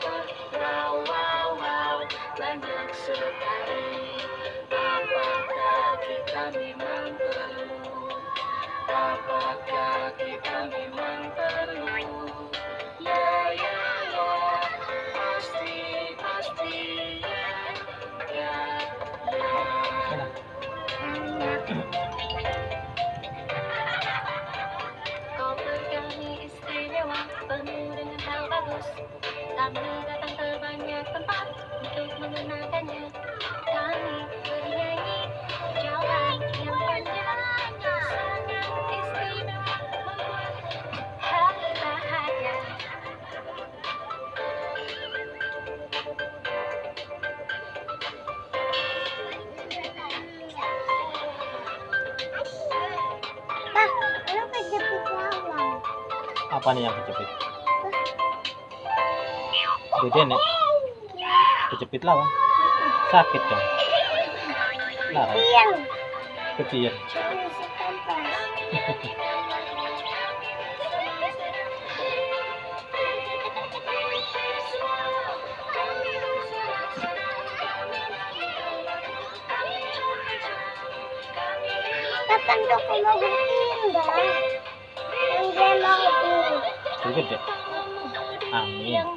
wow, wow, wow, sekali. Kita memang perlu? Apakah kita memang apa nih yang kejepit? Gede nih kejepit lah sakit dong larang ketiak Datang dok mau bertindak. 我们都是好朋友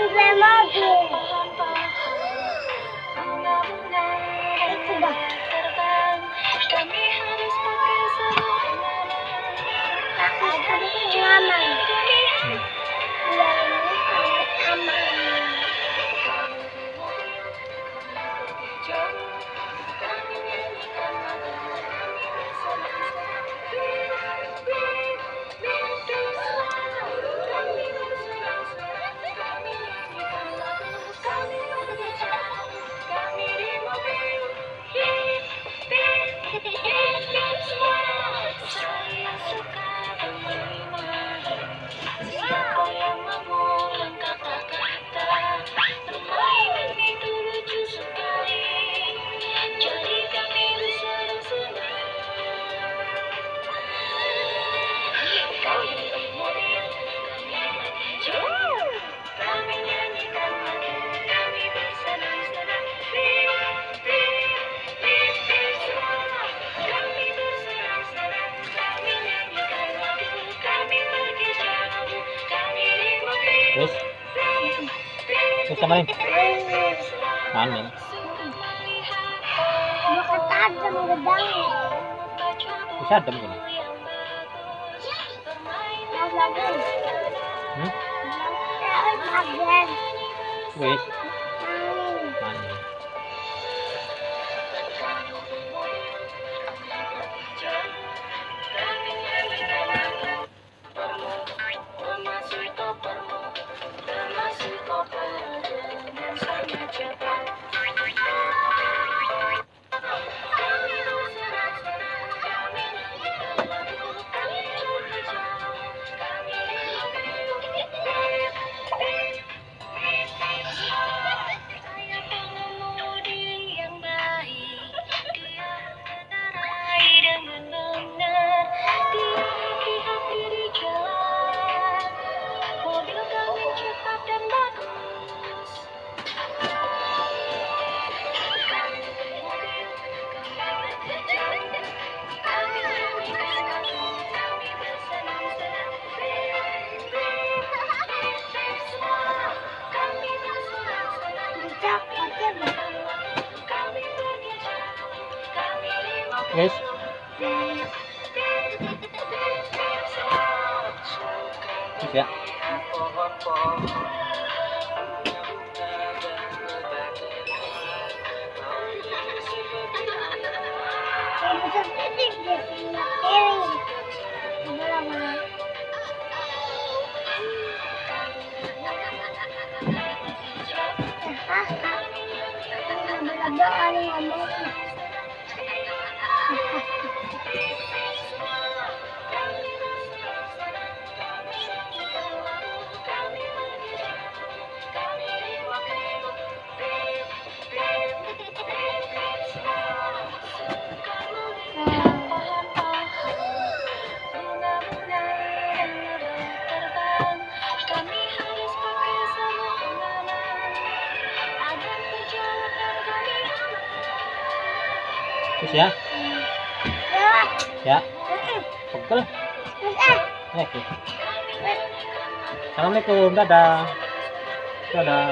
and love you. Terus? Terus kemarin? Kanin. Bakit. Bisa adam kan? Hmm? Wait. Sebelah mana? Laba-laba kali ngomong. Wis ya. Ya. Pegel. Terus ah. Oke. Assalamualaikum. Dadah. Dadah.